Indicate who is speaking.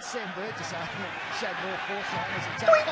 Speaker 1: Sam Burgess showed more foresight as he takes.